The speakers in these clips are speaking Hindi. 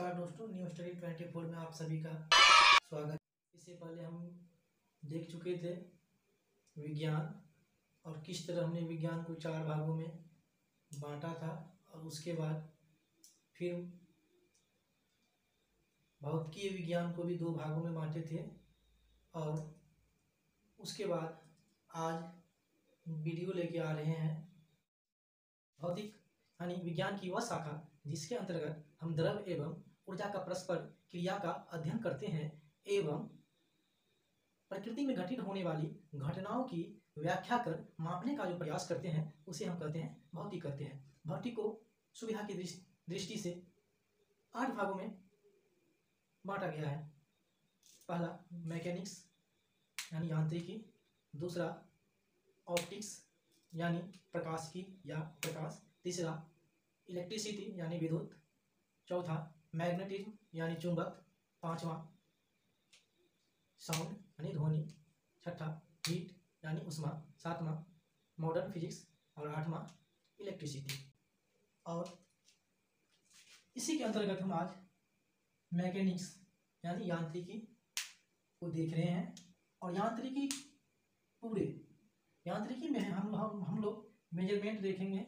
नमस्कार दोस्तों न्यू स्टडी ट्वेंटी फोर में आप सभी का स्वागत इससे पहले हम देख चुके थे विज्ञान और किस तरह हमने विज्ञान को चार भागों में बांटा था और उसके बाद फिर भौतिकीय विज्ञान को भी दो भागों में बांटे थे और उसके बाद आज वीडियो लेके आ रहे हैं भौतिक यानी विज्ञान की वह शाखा जिसके अंतर्गत हम द्रव एवं ऊर्जा का परस्पर क्रिया का अध्ययन करते हैं एवं प्रकृति में घटित होने वाली घटनाओं की व्याख्या कर मापने का जो प्रयास करते हैं, उसे हम कहते हैं भौतिक कहते हैं। भौतिक को सुविधा की दृष्टि से आठ भागों में बांटा गया है। पहला, मैकेनिक्स, यानी यांत्रिकी। दूसरा, ऑप्टिक्स, यानी प्रकाश की या प्रकाश। तीसरा, इलेक्ट्रिसिटी, यानी विद्युत। चौथा मैग्नेटिज्म यानी चुंबक, पांचवा साउंड यानी ध्वनि, छठा हीट यानी उष्मा सातवां मॉडर्न फिजिक्स और आठवां इलेक्ट्रिसिटी और इसी के अंतर्गत हम आज मैकेनिक्स यानी यांत्रिकी को देख रहे हैं और यांत्रिकी पूरे, यांत्रिकी में हम हम हम लोग मेज़रमेंट देखेंगे,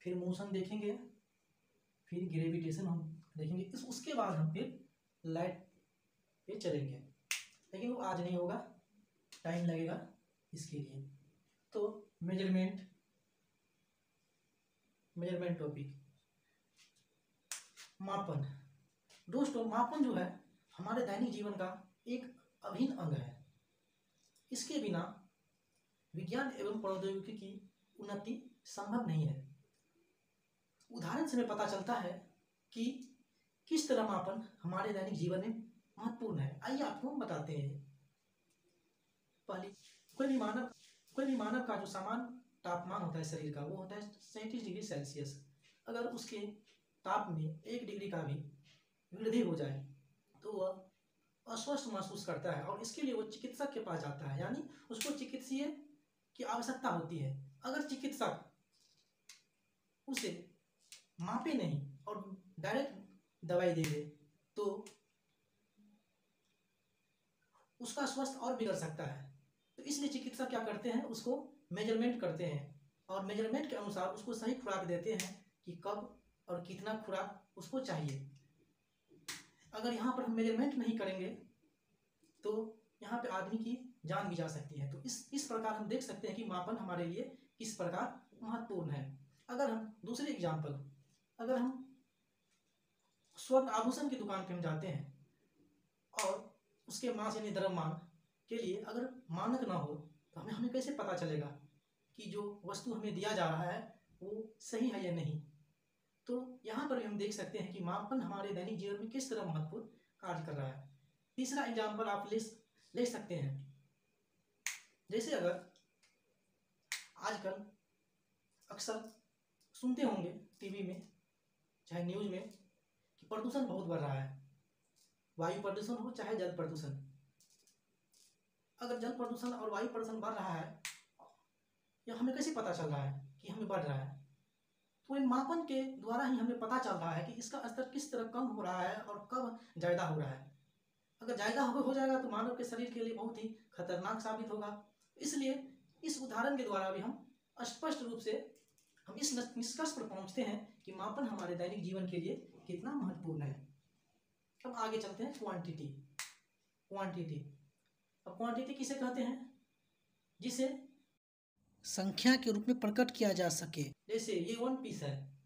फिर मोशन देखेंगे, फिर ग्रेविटेशन हम देखेंगे। इस, उसके बाद हम फिर लाइट पे चलेंगे। लेकिन वो आज नहीं होगा। टाइम लगेगा इसके लिए। तो मेज़रमेंट मेज़रमेंट टॉपिक मापन। दोस्तों, मापन जो है, हमारे दैनिक जीवन का एक अभिन्न अंग है। इसके बिना विज्ञान एवं प्रौद्योगिकी की उन्नति संभव नहीं है। उदाहरण से पता चलता है कि किस तरह मापन हमारे दैनिक जीवन में महत्वपूर्ण है? आइए आपको हम बताते हैं। पहले, कोई भी मानव, कोई भी मानव का जो सामान तापमान होता है शरीर का, वो होता है सैंतीस डिग्री सेल्सियस। अगर उसके ताप में एक डिग्री का भी वृद्धि हो जाए तो वह अस्वस्थ महसूस करता है और इसके लिए वो चिकित्सक के पास जाता है। यानी उसको चिकित्सीय की आवश्यकता होती है। अगर चिकित्सक उसे मापे नहीं और डायरेक्ट दवाई दे दे तो उसका स्वास्थ्य और बिगड़ सकता है। तो इसलिए चिकित्सक क्या करते हैं, उसको मेज़रमेंट करते हैं और मेज़रमेंट के अनुसार उसको सही खुराक देते हैं कि कब और कितना खुराक उसको चाहिए। अगर यहाँ पर हम मेज़रमेंट नहीं करेंगे तो यहाँ पे आदमी की जान भी जा सकती है। तो इस इस प्रकार हम देख सकते हैं कि मापन हमारे लिए किस प्रकार महत्वपूर्ण है। अगर हम, दूसरे एग्ज़ाम्पल अगर हम स्वर्ण आभूषण की दुकान पे हम जाते हैं। और उसके मास यानी द्रव्यमान के लिए अगर मानक ना हो तो हमें हमें कैसे पता चलेगा कि जो वस्तु हमें दिया जा रहा है, वो सही है या नहीं? तो यहाँ पर हम देख सकते हैं कि मापन हमारे दैनिक जीवन में किस तरह महत्वपूर्ण कार्य कर रहा है। तीसरा एग्ज़ाम्पल आप ले ले सकते हैं। जैसे अगर आजकल अक्सर सुनते होंगे टीवी में, चाहे न्यूज़ में प्रदूषण बहुत बढ़ रहा है। वायु प्रदूषण हो चाहे जल प्रदूषण। अगर जल प्रदूषण और वायु प्रदूषण बढ़ रहा है, या हमें कैसे पता चल रहा है कि हमें बढ़ रहा है? तो इन मापन के द्वारा ही हमें पता चल रहा है कि इसका स्तर किस तरह कम हो रहा है और कब ज़्यादा हो रहा है। अगर ज़्यादा हो जाएगा तो मानव के शरीर के लिए बहुत ही खतरनाक साबित होगा। इसलिए इस उदाहरण के द्वारा भी हम स्पष्ट रूप से हम इस निष्कर्ष पर पहुँचते हैं कि मापन हमारे दैनिक जीवन के लिए कितना महत्वपूर्ण है? अब आगे चलते हैं क्वांटिटी क्वांटिटी अब क्वांटिटी किसे कहते हैं? जिसे संख्या के रूप में प्रकट किया जा सके। जैसे ये वन पीस है।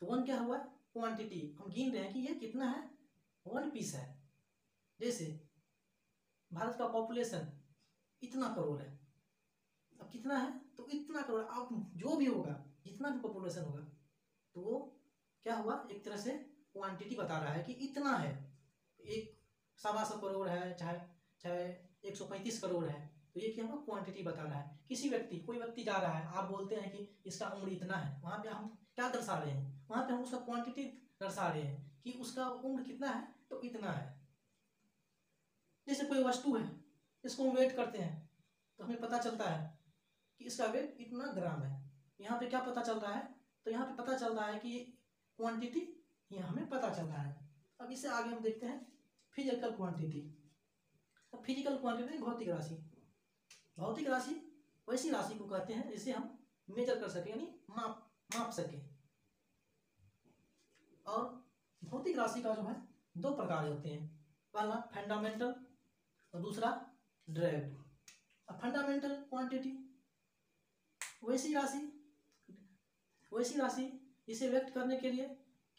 तो वन क्या हुआ? क्वांटिटी हम गिन रहे हैं कि ये कितना है? वन पीस है। जैसे भारत का पॉपुलेशन इतना करोड़ है। अब कितना है? तो इतना करोड़। अब जो भी होगा, जितना भी पॉपुलेशन होगा तो वो क्या हुआ? एक तरह से क्वांटिटी बता रहा है कि इतना है। एक सवा सौ करोड़ है, चाहे चाहे एक सौ पैंतीस करोड़ है। तो ये क्या हुआ? क्वांटिटी बता रहा है। किसी व्यक्ति, कोई व्यक्ति जा रहा है, आप बोलते हैं कि इसका उम्र इतना है। वहाँ पे हम क्या दर्शा रहे हैं? वहाँ पे हम उसका क्वांटिटी दर्शा रहे हैं कि उसका उम्र कितना है तो इतना है। जैसे कोई वस्तु है, इसको हम वेट करते हैं तो हमें पता चलता है कि इसका वेट इतना ग्राम है। यहाँ पे क्या पता चल रहा है? तो यहाँ पे पता चल रहा है कि क्वांटिटी ये हमें पता चल रहा है। अब इससे आगे हम देखते हैं। फ़िज़िकल क्वांटिटी अब फ़िज़िकल क्वांटिटी भौतिक राशि। भौतिक राशि वैसी राशि को कहते हैं, जिसे हम मेजर कर सकें, यानी माप माप सकें। और भौतिक राशि का जो है, दो प्रकार होते हैं। पहला फंडामेंटल और दूसरा ड्राइव फंडामेंटल क्वांटिटी वैसी राशि वैसी राशि इसे व्यक्त करने के लिए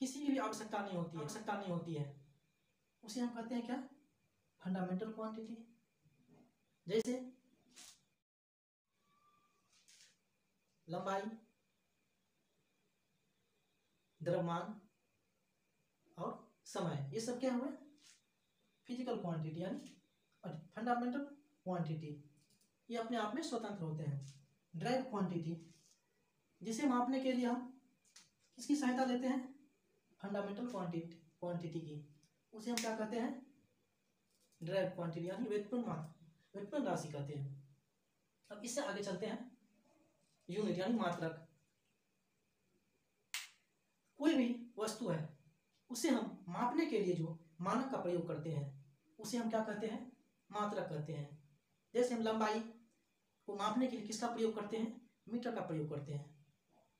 किसी की भी आवश्यकता नहीं होती है आवश्यकता नहीं होती है। उसे हम कहते हैं क्या? फंडामेंटल क्वांटिटी जैसे लंबाई, द्रव्यमान और समय, ये सब क्या हुए? फ़िज़िकल क्वांटिटी यानी फंडामेंटल क्वांटिटी ये अपने आप में स्वतंत्र होते हैं। ड्राइव क्वांटिटी जिसे मापने के लिए हम किसकी सहायता लेते हैं? फंडामेंटल क्वांटिटी क्वांटिटी की। उसे हम क्या कहते हैं? ड्राइव क्वांटिटी यानी व्युत्पन्न मात्रा व्युत्पन्न राशि कहते हैं। अब इससे आगे चलते हैं। यूनिट यानी मात्रक। कोई भी वस्तु है, उसे हम मापने के लिए जो मानक का प्रयोग करते हैं, उसे हम क्या कहते हैं? मात्रक कहते हैं। जैसे हम लंबाई को मापने के लिए किसका प्रयोग करते हैं? मीटर का प्रयोग करते हैं।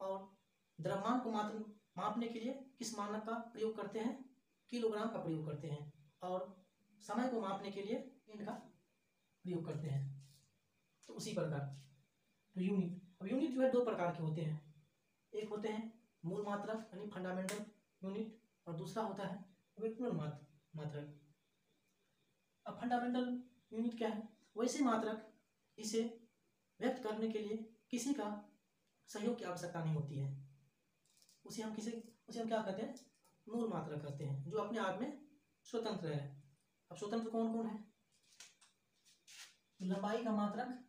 और द्रव्यमान को मात्र मापने के लिए किस मानक का प्रयोग करते हैं? किलोग्राम का प्रयोग करते हैं और समय को मापने के लिए इंड का प्रयोग करते हैं। तो उसी प्रकार। तो यूनिट अब यूनिट जो है दो प्रकार के होते हैं। एक होते हैं मूल मात्रक यानी फंडामेंटल यूनिट और दूसरा होता है व्युत्पन्न मात्र। मात्रक अब फंडामेंटल यूनिट क्या है? वैसे मात्रक इसे व्यक्त करने के लिए किसी का सहयोग की आवश्यकता नहीं होती है। उसे हम किसी, उसे हम क्या कहते हैं? मूल मात्रक कहते हैं, जो अपने आप में स्वतंत्र है। अब स्वतंत्र कौन कौन है? लंबाई का मात्रक।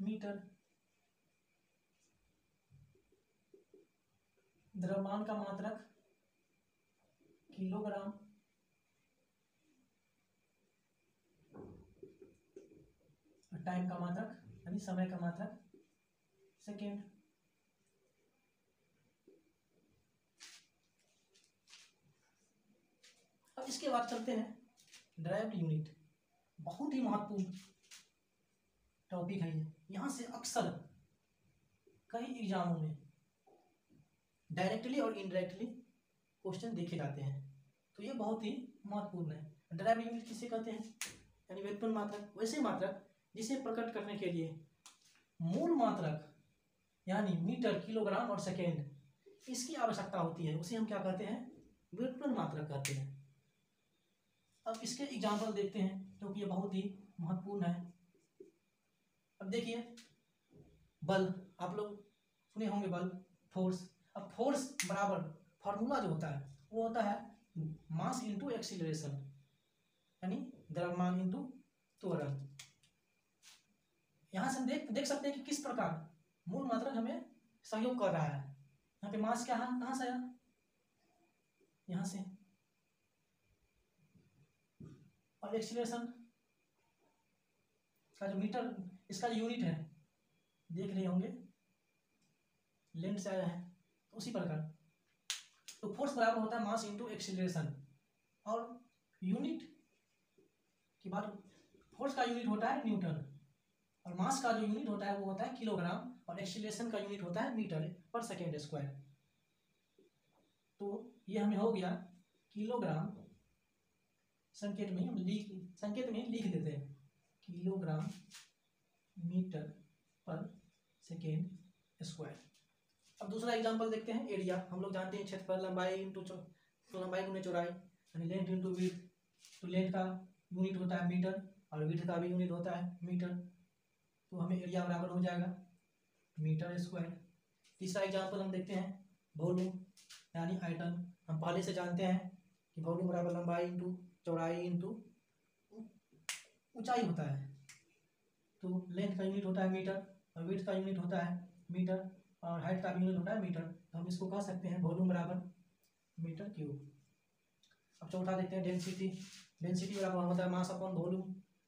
मीटर। द्रव्यमान का मात्रक किलोग्राम। टाइम का मात्रक, यानी समय का मात्रक, सेकेंड। अब इसके बाद चलते हैं ड्राइव्ड यूनिट। बहुत ही महत्वपूर्ण टॉपिक है यहाँ से अक्सर कई एग्जामों में डायरेक्टली और इनडायरेक्टली क्वेश्चन देखे जाते हैं। तो ये बहुत ही महत्वपूर्ण है। ड्राइव यूनिट किसे कहते हैं? यानी व्युत्पन्न मात्रक। वैसे मात्रक, जिसे प्रकट करने के लिए मूल मात्रक, यानी मीटर, किलोग्राम और सेकेंड, इसकी आवश्यकता होती है। उसे हम क्या कहते हैं? व्युत्पन्न मात्रक कहते हैं। अब इसके एग्ज़ाम्पल देखते हैं क्योंकि ये बहुत ही महत्वपूर्ण है। अब देखिए बल आप लोग सुने होंगे बल फोर्स अब फोर्स बराबर फॉर्मूला जो होता है, वो होता है मास इंटू एक्सीलरेशन यानी द्रव्यमान इंटू त्वरण। यहाँ से देख देख सकते हैं कि किस प्रकार मूल मात्रक हमें सहयोग कर रहा है। यहाँ पे मास क्या है? कहाँ से आया? यहाँ से। और एक्सीलरेशन का जो मीटर इसका जो यूनिट है, देख रहे होंगे। लेंथ से आया है। उसी प्रकार। तो फोर्स बराबर होता है मास इंटू एक्सीलरेशन और यूनिट की बात फोर्स का यूनिट होता है न्यूटन और मास का जो यूनिट होता है, वो होता है किलोग्राम और एक्सीलरेशन का यूनिट होता है मीटर पर सेकेंड स्क्वायर तो ये हमें हो गया किलोग्राम संकेत में हम लिख संकेत में लिख देते हैं। Kilogram metre per second square अब दूसरा एग्जांपल देखते हैं एरिया हम लोग जानते हैं क्षेत्रफल लंबाई इंटू तो लंबाई गुने चौड़ाई, यानी लेंथ इंटू विथ तो लेंथ का यूनिट होता है मीटर और विथ का भी यूनिट होता है मीटर तो हमें एरिया बराबर हो जाएगा मीटर स्क्वायर तीसरा एग्ज़ाम्पल हम देखते हैं वॉल्यूम यानी आयटन हम पहले से जानते हैं कि वॉल्यूम बराबर लंबाई इंटू चौड़ाई इंटू ऊंचाई होता है। तो लेंथ का यूनिट होता है मीटर और विथ का यूनिट होता है मीटर और हाइट का भी यूनिट होता है मीटर। तो हम इसको कह सकते हैं वॉल्यूम बराबर मीटर क्यूब। अब चौथा देखते हैं डेंसिटी डेंसिटी बराबर होता है मास अपॉन वॉल्यूम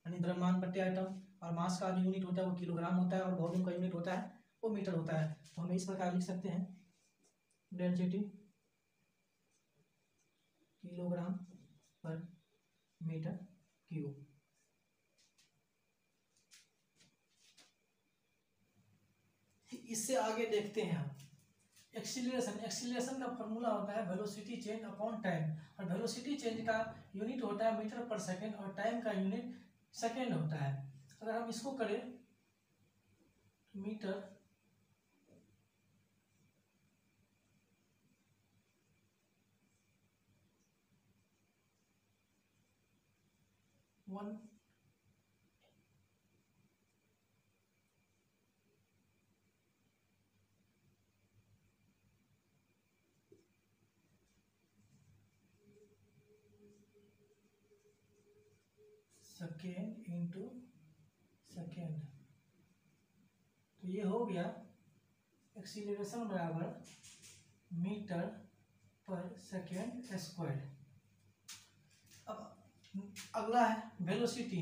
यानी द्रव्यमान बट्टे आइटम और मास का जो यूनिट होता है वो किलोग्राम होता है और वॉल्यूम का यूनिट होता है वो मीटर होता है। तो हम इस प्रकार लिख सकते हैं density kilogram per metre cube इससे आगे देखते हैं हम। एक्सीलरेशन एक्सीलरेशन का फॉर्मूला होता है वेलोसिटी चेंज अपॉन टाइम और वेलोसिटी चेंज का यूनिट होता है मीटर पर सेकेंड और टाइम का यूनिट सेकेंड होता है। अगर हम इसको करें metre one second into second तो ये हो गया एक्सीलरेशन बराबर मीटर पर सेकेंड स्क्वायर अब अगला है वेलोसिटी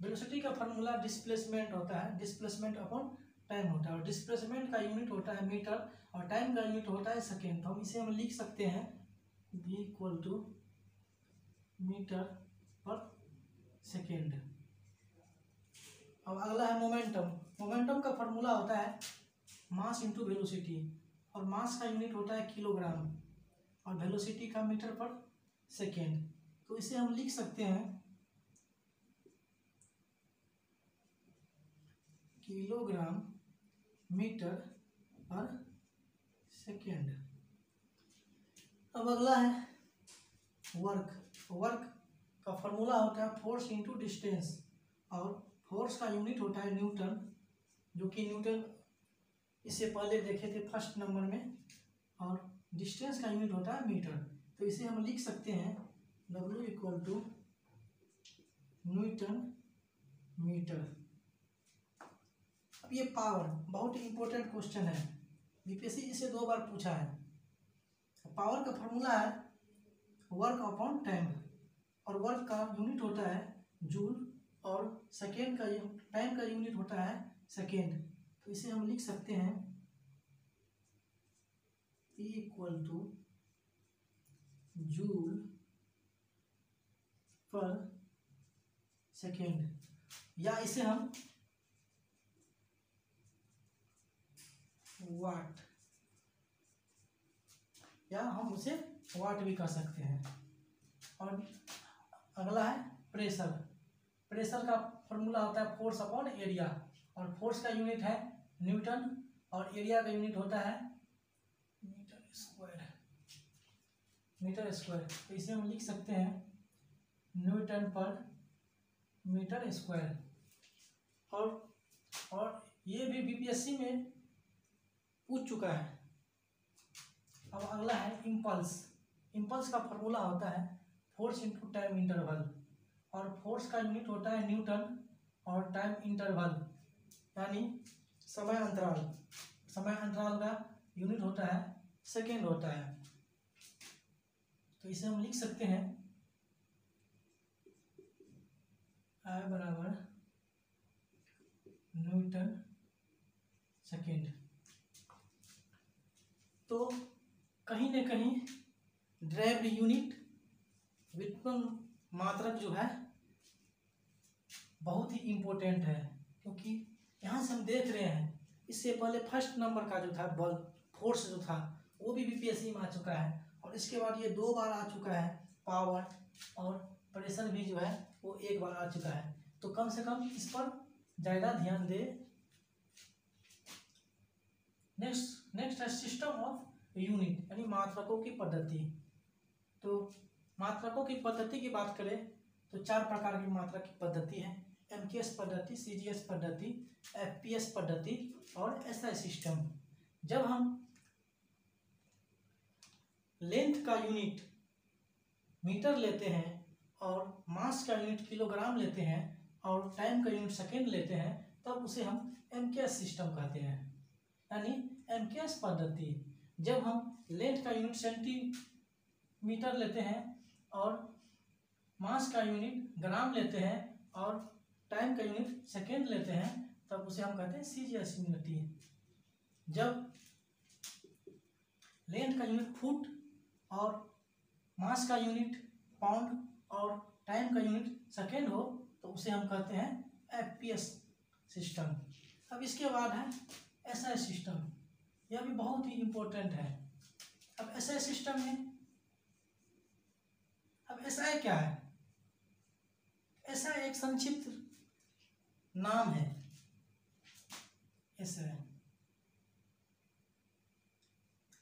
वेलोसिटी का फॉर्मूला डिस्प्लेसमेंट होता है डिस्प्लेसमेंट अपॉन टाइम होता है और डिस्प्लेसमेंट का यूनिट होता है मीटर और टाइम का यूनिट होता है सेकेंड तो हम इसे हम लिख सकते हैं B equal to metre second. अब अगला है मोमेंटम मोमेंटम का फॉर्मूला होता है मास इंटू वेलोसिटी और मास का यूनिट होता है किलोग्राम और वेलोसिटी का मीटर पर सेकेंड तो इसे हम लिख सकते हैं किलोग्राम मीटर पर सेकेंड अब अगला है वर्क वर्क का फॉर्मूला होता है फोर्स इंटू डिस्टेंस और फोर्स का यूनिट होता है न्यूटन, जो कि न्यूटन इससे पहले देखे थे फ़र्स्ट नंबर में और डिस्टेंस का यूनिट होता है मीटर तो इसे हम लिख सकते हैं W equal to newton metre अब ये पावर बहुत इंपॉर्टेंट क्वेश्चन है। बीपीएससी इसे दो बार पूछा है। पावर का फॉर्मूला है वर्क अपॉन टाइम और वर्क का यूनिट होता है जूल और सेकेंड का टाइम का यूनिट होता है सेकेंड तो इसे हम लिख सकते हैं equal to joule per second या इसे हम वाट या हम उसे वाट भी कर सकते हैं। और अगला है प्रेशर। प्रेशर का फॉर्मूला होता है फोर्स अपॉन एरिया और फोर्स का यूनिट है न्यूटन। और एरिया का यूनिट होता है मीटर स्क्वायर। Metre square. तो इसे हम लिख सकते हैं न्यूटन पर मीटर स्क्वायर। और और ये भी बीपीएससी में पूछ चुका है। अब अगला है इम्पल्स इम्पल्स का फॉर्मूला होता है फोर्स इंटू टाइम इंटरवल। और फोर्स का यूनिट होता है न्यूटन और टाइम इंटरवल, यानी समय अंतराल। समय अंतराल का यूनिट होता है, सेकेंड होता है। तो इसे हम लिख सकते हैं। आई बराबर न्यूटन सेकेंड। तो कहीं ना कहीं ड्राइव यूनिट व्युत्पन्न मात्रक जो है, बहुत ही इम्पोर्टेंट है, क्योंकि यहाँ से हम देख रहे हैं, इससे पहले फ़र्स्ट नंबर का जो था, बल फोर्स जो था, वो भी बीपीएससी में आ चुका है, और इसके बाद ये दो बार आ चुका है पावर और प्रेशर भी जो है, वो एक बार आ चुका है। तो कम से कम इस पर ज़्यादा ध्यान दे। नेक्स्ट नेक्स्ट है सिस्टम ऑफ़ यूनिट यानी मात्रकों की पद्धति। तो मात्रकों की पद्धति की बात करें तो चार प्रकार की मात्रा की पद्धति है। एम के एस पद्धति सी जी एस पद्धति एफ़ पी एस पद्धति और एस आई सिस्टम जब हम लेंथ का यूनिट मीटर लेते हैं और मास का यूनिट किलोग्राम लेते हैं और टाइम का यूनिट सेकेंड लेते हैं, तब उसे हम एम के एस सिस्टम कहते हैं। यानी एम के एस पद्धति। जब हम लेंथ का यूनिट सेंटीमीटर लेते हैं और मास का यूनिट ग्राम लेते हैं और टाइम का यूनिट सेकेंड लेते हैं, तब उसे हम कहते हैं सी सीजीएस यूनिटी। जब लेंथ का यूनिट फुट और मास का यूनिट पाउंड और टाइम का यूनिट सेकेंड हो तो उसे हम कहते हैं एफ़ पी एस सिस्टम। अब इसके बाद है एस आई सिस्टम। यह भी बहुत ही इम्पोर्टेंट है। अब एस आई सिस्टम में एस क्या है? ऐसा एक संक्षिप्त नाम है। एस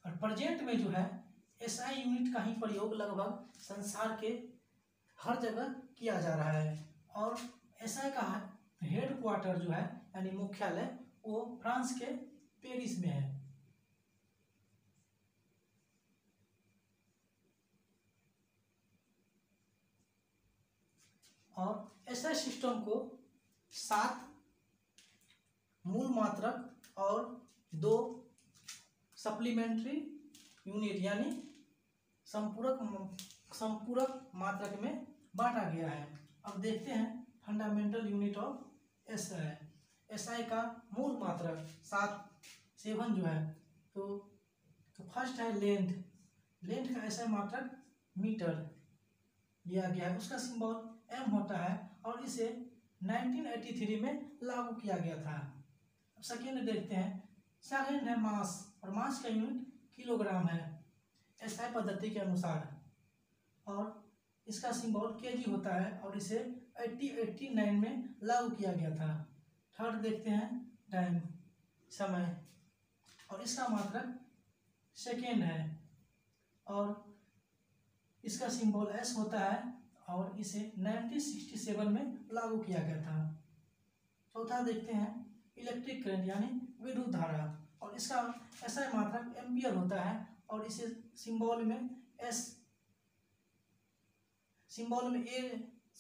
और प्रेजेंट में जो है एस आई यूनिट का ही प्रयोग लगभग संसार के हर जगह किया जा रहा है। और एस आई का हेड क्वार्टर जो है, यानी मुख्यालय, वो फ्रांस के पेरिस में है। और आई सिस्टम को सात मूल मात्रक और दो सप्लीमेंट्री यूनिट, यानी संपूरक संपूरक मात्रक में बांटा गया है। अब देखते हैं fundamental unit of S I S I का मूल मात्रक सात सेवन जो है तो तो फ़र्स्ट है लेंथ लेंथ का ऐसा मात्रक मीटर। लिया गया है। उसका सिंबल एम होता है और इसे 1983 में लागू किया गया था। अब सेकेंड देखते हैं। सेकेंड है मास और मास का यूनिट किलोग्राम है। एसआई पद्धति के अनुसार। और इसका सिंबल केजी होता है और इसे 1889 में लागू किया गया था। थर्ड देखते हैं। टाइम, समय। और इसका मात्रक सेकेंड है। और इसका सिंबल एस होता है और इसे 1967 में लागू किया गया था। चौथा देखते हैं इलेक्ट्रिक करंट यानी विद्युत धारा। और इसका ऐसा मात्रक एम्पियर होता है और इसे सिंबल में एस सिंबल में ए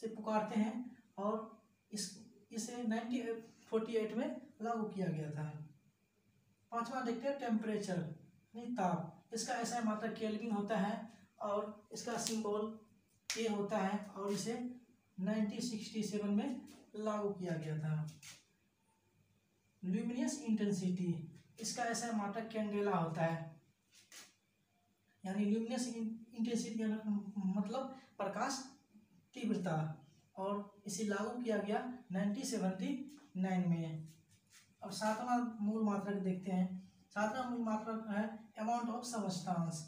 से पुकारते हैं और इस, इसे 1948 में लागू किया गया था। पांचवा देखते हैं टेम्परेचर यानी ताप। इसका ऐसा मात्रक केल्विन होता है और इसका सिंबल ए होता है और इसे 1967 में लागू किया गया था। ल्यूमिनियस इंटेंसिटी इसका ऐसा मात्रक कैंडेला होता है। यानी ल्यूमिनियस इंटेंसिटी मतलब प्रकाश तीव्रता और इसे लागू किया गया 1979 में। अब सातवां मूल मात्रक देखते हैं। सातवां मूल मात्रक है अमाउंट ऑफ़ सबस्टांस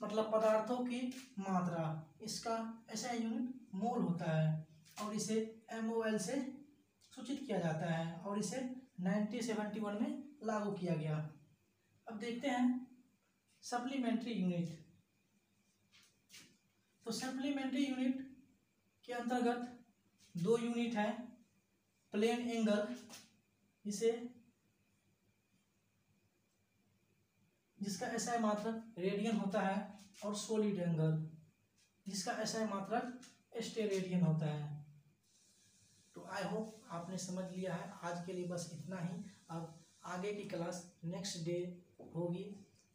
मतलब पदार्थों की मात्रा। इसका ऐसा यूनिट मोल होता है और इसे एम से सूचित किया जाता है और इसे 1971 में लागू किया गया। अब देखते हैं सप्लीमेंट्री यूनिट तो सप्लीमेंट्री यूनिट के अंतर्गत दो यूनिट है प्लेन एंगल इसे जिसका ऐसा है मात्रक रेडियन होता है और सोलिड एंगल जिसका ऐसा है मात्रक स्टेरेडियन होता है। तो आई होप आपने समझ लिया है। आज के लिए बस इतना ही। अब आगे की क्लास नेक्स्ट डे होगी।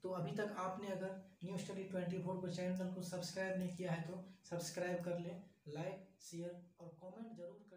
तो अभी तक आपने अगर न्यू स्टडी ट्वेंटी फोर को चैनल को सब्सक्राइब नहीं किया है तो सब्सक्राइब कर लें। लाइक शेयर और कमेंट ज़रूर